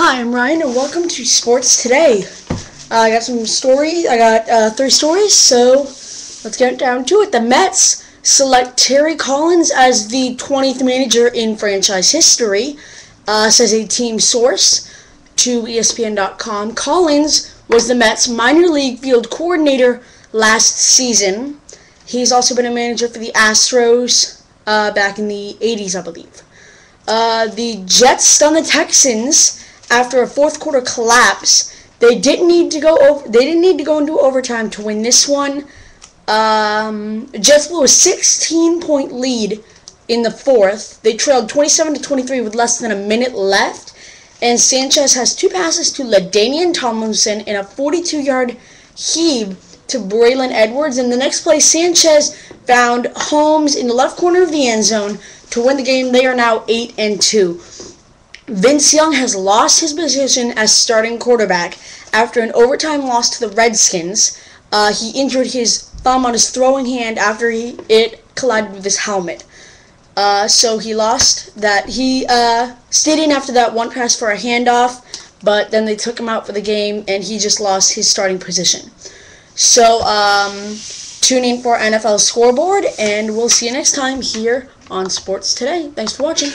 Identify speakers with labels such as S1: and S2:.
S1: Hi, I'm Ryan, and welcome to Sports Today. Uh, I got some stories. I got uh, three stories, so let's get down to it. The Mets select Terry Collins as the 20th manager in franchise history, uh, says a team source to ESPN.com. Collins was the Mets minor league field coordinator last season. He's also been a manager for the Astros uh, back in the 80s, I believe. Uh, the Jets stunned the Texans after a fourth quarter collapse. They didn't need to go over. They didn't need to go into overtime to win this one. Um, Jets blew a 16 point lead in the fourth. They trailed 27 to 23 with less than a minute left. And Sanchez has two passes to LaDainian Tomlinson in a 42 yard heave to Braylon Edwards. In the next play, Sanchez found Holmes in the left corner of the end zone to win the game. They are now 8 and 2. Vince Young has lost his position as starting quarterback after an overtime loss to the Redskins. Uh, he injured his thumb on his throwing hand after he, it collided with his helmet. Uh, so he lost that. He uh, stayed in after that one pass for a handoff, but then they took him out for the game, and he just lost his starting position. So um, tune in for NFL scoreboard, and we'll see you next time here on Sports Today. Thanks for watching.